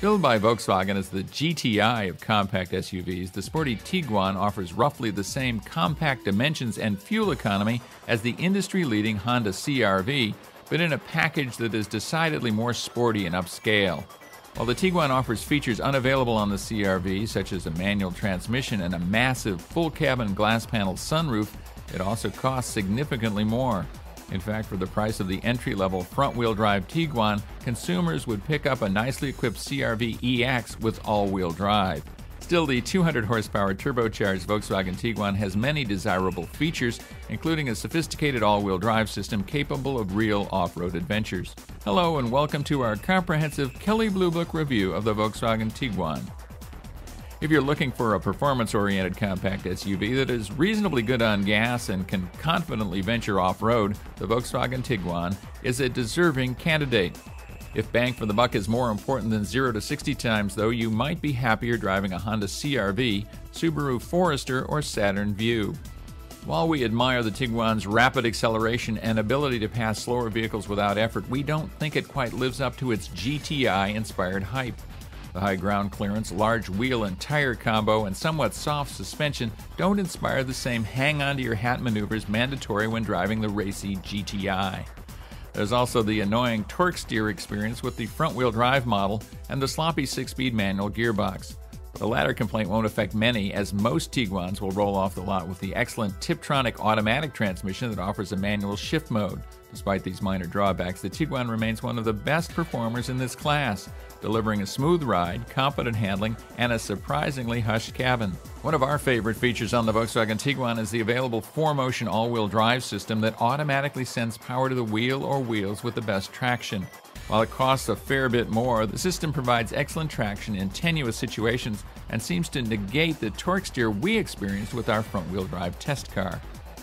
Billed by Volkswagen as the GTI of compact SUVs, the sporty Tiguan offers roughly the same compact dimensions and fuel economy as the industry leading Honda CRV, but in a package that is decidedly more sporty and upscale. While the Tiguan offers features unavailable on the CRV, such as a manual transmission and a massive full cabin glass panel sunroof, it also costs significantly more. In fact, for the price of the entry level front wheel drive Tiguan, consumers would pick up a nicely equipped CRV EX with all wheel drive. Still, the 200 horsepower turbocharged Volkswagen Tiguan has many desirable features, including a sophisticated all wheel drive system capable of real off road adventures. Hello, and welcome to our comprehensive Kelley Blue Book review of the Volkswagen Tiguan. If you're looking for a performance oriented compact SUV that is reasonably good on gas and can confidently venture off road, the Volkswagen Tiguan is a deserving candidate. If bang for the buck is more important than 0 to 60 times, though, you might be happier driving a Honda CRV, Subaru Forester, or Saturn Vue. While we admire the Tiguan's rapid acceleration and ability to pass slower vehicles without effort, we don't think it quite lives up to its GTI inspired hype. The high ground clearance, large wheel and tire combo, and somewhat soft suspension don't inspire the same hang on to your hat maneuvers mandatory when driving the racy GTI. There's also the annoying torque steer experience with the front wheel drive model and the sloppy six speed manual gearbox. The latter complaint won't affect many, as most Tiguans will roll off the lot with the excellent Tiptronic automatic transmission that offers a manual shift mode. Despite these minor drawbacks, the Tiguan remains one of the best performers in this class, delivering a smooth ride, confident handling, and a surprisingly hushed cabin. One of our favorite features on the Volkswagen Tiguan is the available 4Motion all-wheel drive system that automatically sends power to the wheel or wheels with the best traction. While it costs a fair bit more, the system provides excellent traction in tenuous situations and seems to negate the torque steer we experienced with our front wheel drive test car.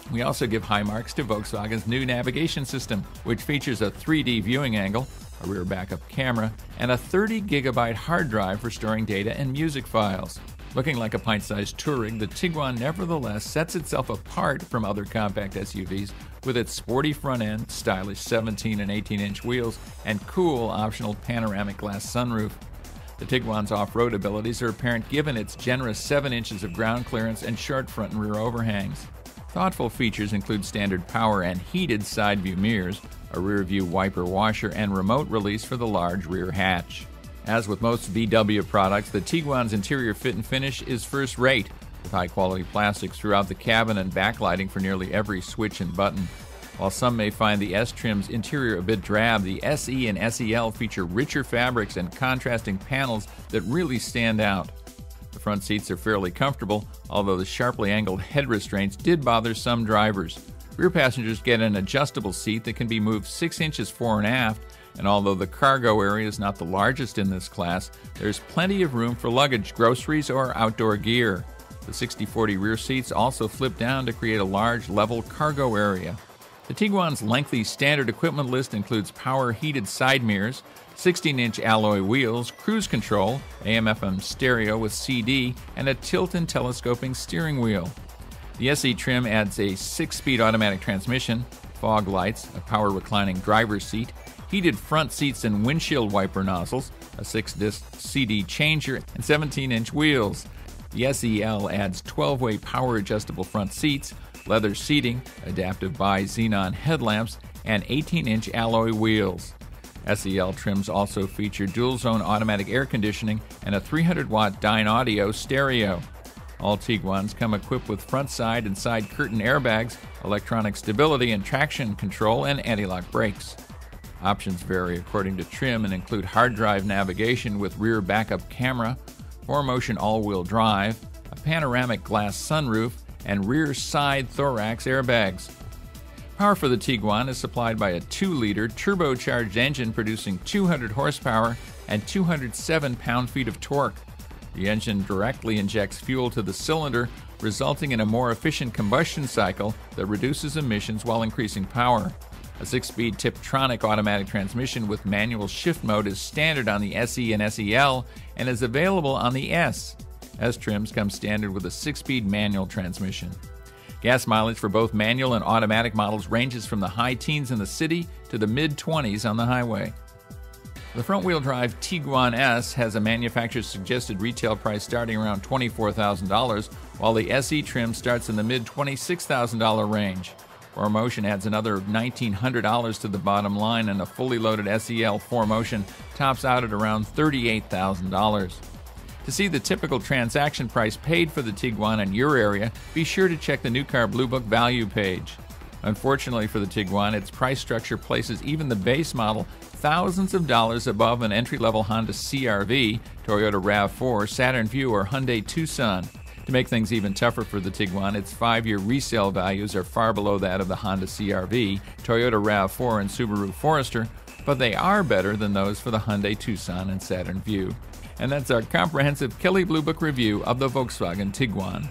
We also give high marks to Volkswagen's new navigation system, which features a 3D viewing angle, a rear backup camera, and a 30 gigabyte hard drive for storing data and music files. Looking like a pint sized Touareg, the Tiguan nevertheless sets itself apart from other compact SUVs with its sporty front end, stylish 17 and 18 inch wheels, and cool optional panoramic glass sunroof. The Tiguan's off road abilities are apparent given its generous 7 inches of ground clearance and short front and rear overhangs. Thoughtful features include standard power and heated side view mirrors, a rear view wiper washer, and remote release for the large rear hatch. As with most VW products, the Tiguan's interior fit and finish is first rate, with high quality plastics throughout the cabin and backlighting for nearly every switch and button. While some may find the S trim's interior a bit drab, the SE and SEL feature richer fabrics and contrasting panels that really stand out. The front seats are fairly comfortable, although the sharply angled head restraints did bother some drivers. Rear passengers get an adjustable seat that can be moved 6 inches fore and aft and although the cargo area is not the largest in this class, there's plenty of room for luggage, groceries, or outdoor gear. The 60-40 rear seats also flip down to create a large level cargo area. The Tiguan's lengthy standard equipment list includes power heated side mirrors, 16 inch alloy wheels, cruise control, AM FM stereo with CD, and a tilt and telescoping steering wheel. The SE trim adds a 6 speed automatic transmission, fog lights, a power reclining driver's seat, heated front seats and windshield wiper nozzles, a 6 disc CD changer, and 17 inch wheels. The SEL adds 12 way power adjustable front seats, leather seating, adaptive bi xenon headlamps, and 18 inch alloy wheels. SEL trims also feature dual zone automatic air conditioning and a 300 watt Dynaudio stereo. All Tiguans come equipped with front side and side curtain airbags, electronic stability and traction control, and anti lock brakes. Options vary according to trim and include hard drive navigation with rear backup camera, 4Motion all wheel drive, a panoramic glass sunroof, and rear side thorax airbags. Power for the Tiguan is supplied by a 2 liter turbocharged engine producing 200 horsepower and 207 pound feet of torque. The engine directly injects fuel to the cylinder, resulting in a more efficient combustion cycle that reduces emissions while increasing power. A six speed Tiptronic automatic transmission with manual shift mode is standard on the SE and SEL and is available on the S. S trims come standard with a six speed manual transmission. Gas mileage for both manual and automatic models ranges from the high teens in the city to the mid 20s on the highway. The front wheel drive Tiguan S has a manufacturer's suggested retail price starting around $24,000, while the SE trim starts in the mid $26,000 range. 4Motion adds another $1,900 to the bottom line, and a fully loaded SEL 4Motion tops out at around $38,000. To see the typical transaction price paid for the Tiguan in your area, be sure to check the New Car Blue Book value page. Unfortunately for the Tiguan, its price structure places even the base model thousands of dollars above an entry level Honda CRV, Toyota RAV4, Saturn Vue, or Hyundai Tucson. To make things even tougher for the Tiguan, its five year resale values are far below that of the Honda CRV, Toyota RAV4, and Subaru Forester, but they are better than those for the Hyundai Tucson and Saturn Vue. And that's our comprehensive Kelley Blue Book review of the Volkswagen Tiguan.